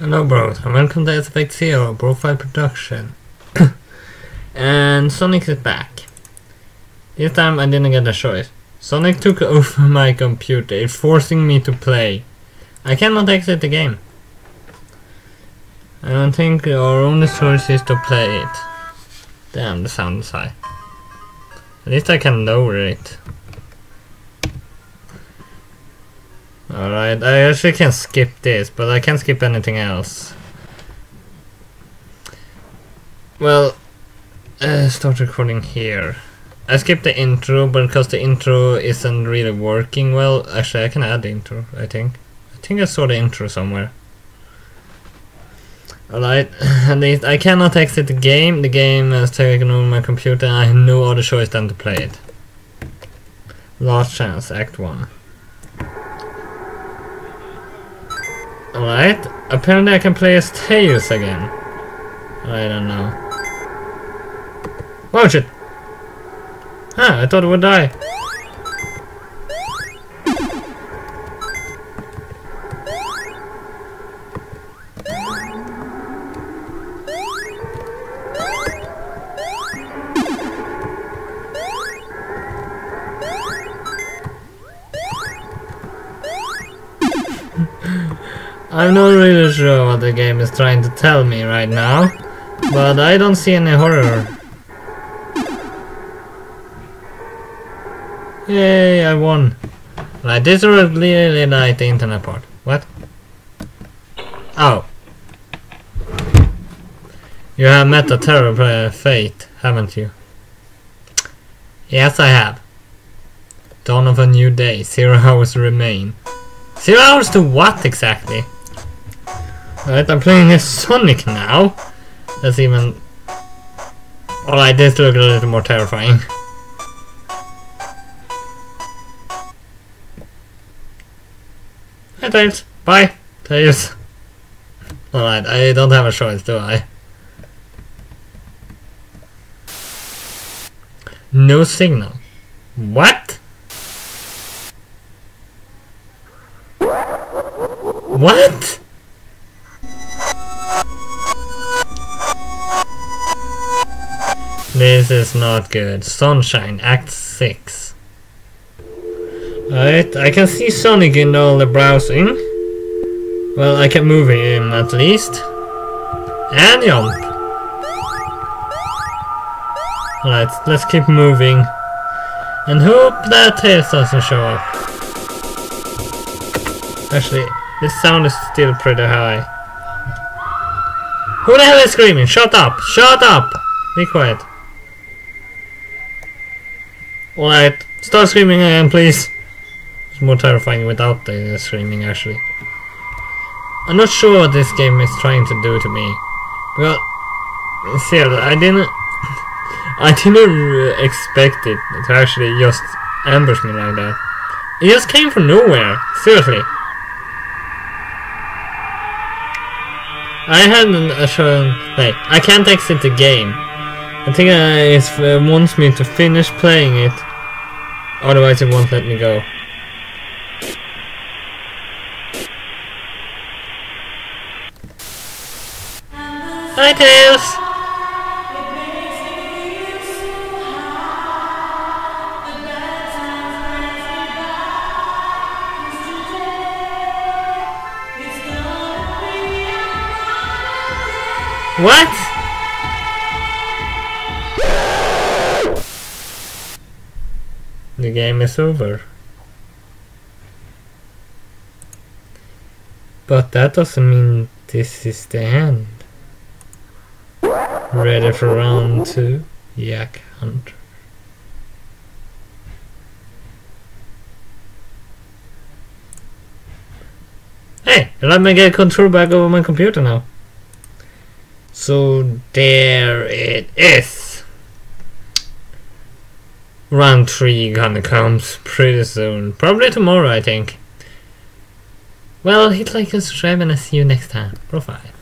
Hello bros, and welcome to SFX Zero BroFive Production. and Sonic is back. This time I didn't get a choice. Sonic took over my computer, forcing me to play. I cannot exit the game. I don't think our only choice is to play it. Damn, the sound is high. At least I can lower it. Alright, I actually can skip this, but I can't skip anything else. Well, uh, start recording here. I skipped the intro, but because the intro isn't really working well, actually I can add the intro, I think. I think I saw the intro somewhere. Alright, at least I cannot exit the game, the game has taken over my computer and I have no other choice than to play it. Last chance, act 1. Alright, apparently I can play as Tails again. I don't know. Oh shit! Huh, I thought it would die. I'm not really sure what the game is trying to tell me right now, but I don't see any horror. Yay, I won. Right, this was really like the internet part. What? Oh. You have met a terrible fate, haven't you? Yes, I have. Dawn of a new day, zero hours remain. Zero hours to what exactly? Right, I'm playing as Sonic now. That's even... Alright, this looks a little more terrifying. Hi Tails. Bye, Tails. Alright, I don't have a choice, do I? No signal. What? What? This is not good. Sunshine, Act 6. Alright, I can see Sonic in all the browsing. Well, I can move him at least. And jump. Right, let's keep moving. And hope that Tails doesn't show up. Actually, this sound is still pretty high. Who the hell is screaming? Shut up! Shut up! Be quiet. Alright, start screaming again, please. It's more terrifying without the screaming, actually. I'm not sure what this game is trying to do to me. Well, still, I didn't... I didn't expect it to actually just ambush me like that. It just came from nowhere, seriously. I had a show... Hey, I can't exit the game. I think uh, it uh, wants me to finish playing it Otherwise it won't let me go. Hi Tails! What? The game is over. But that doesn't mean this is the end. Ready for round two? Yak Hunter. Hey, let me get control back over my computer now. So there it is. Round 3 gonna come pretty soon. Probably tomorrow, I think. Well, hit like and subscribe and I'll see you next time. BroFive.